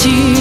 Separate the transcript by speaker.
Speaker 1: 心。